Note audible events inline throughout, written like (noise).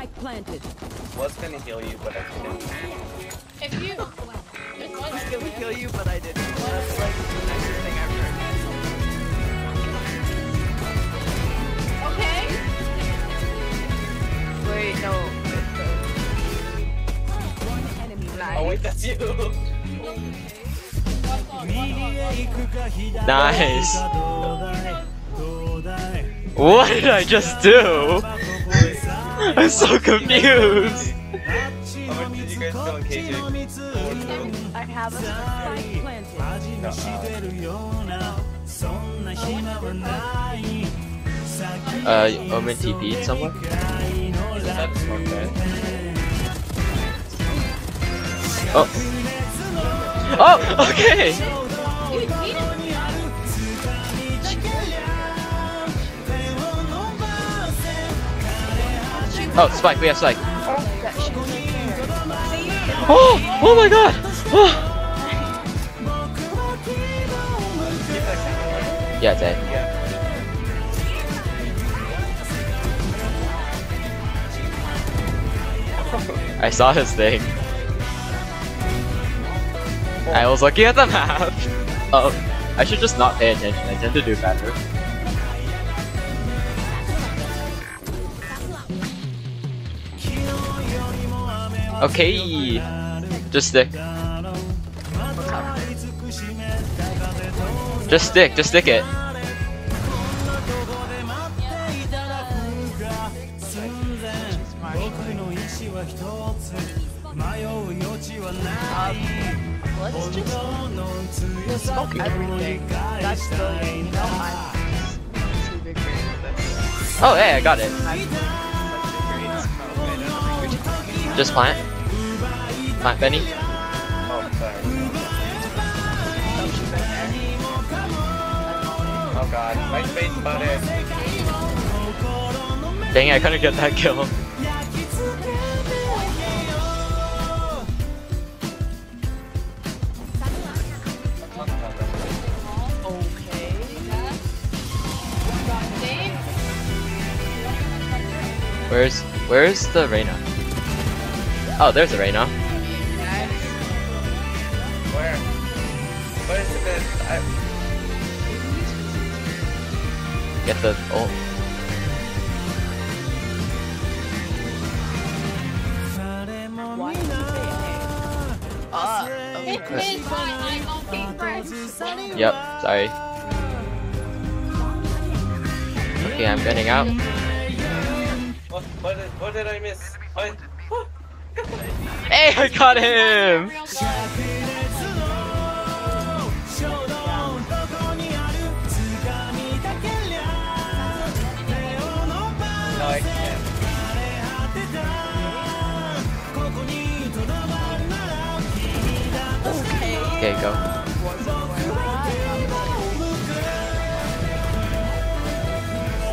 Spike planted. Was gonna heal you, but I couldn't. If you. There's one I was gonna right kill you, but I didn't. That's like the nicest thing I've heard. Okay. Wait, no. One enemy Nice. Oh wait, that's you. Nice. What did I just do? (laughs) I'm so confused. How much did you guys kill KJ? I have a Spike planted. Uh, Omen TP someone? That's smoke man. Oh. Oh, (laughs) okay. Oh, Spike, we have Spike. Oh, oh, oh my god. Oh. Yeah. Yeah. I saw his thing. I was looking at the map. Oh, I should just not pay attention. I tend to do better. Okay, just stick. Just stick, just stick it. Let's just we'll smoke everything. That's the you know I'm too big fan of this. Oh, hey, I got it. I'm Just plant. Plant Benny. Oh, sorry. Don't shoot back there. Oh god, my face about. Dang it, I couldn't get that kill. Okay. Where's where's the Reyna? Oh, there's a Reyna. Where? What is this? I... Get the ult. Why did you say hey? Uh, It okay. is why I'm on Friends. Yep, sorry. Okay, I'm getting out. What, what, did, what did I miss? What? Hey, I got him! Okay, go.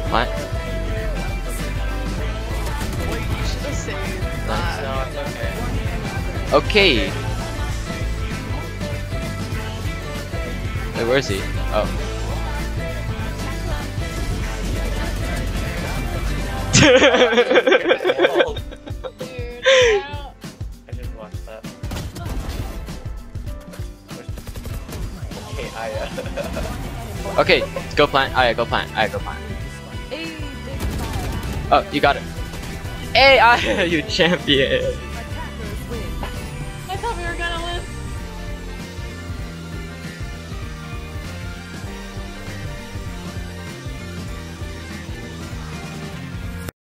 Plant. Okay. Wait, where is he? Oh. Whoa. Dude, wow. I just watched that. Okay, uh... okay, go plant. Alright, go plant. Alright, go plant. Hey. Oh, you got it. Hey, I, (laughs) you champion.